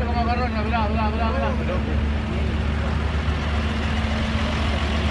ढङ्गलाई हाम्रो हाम्रो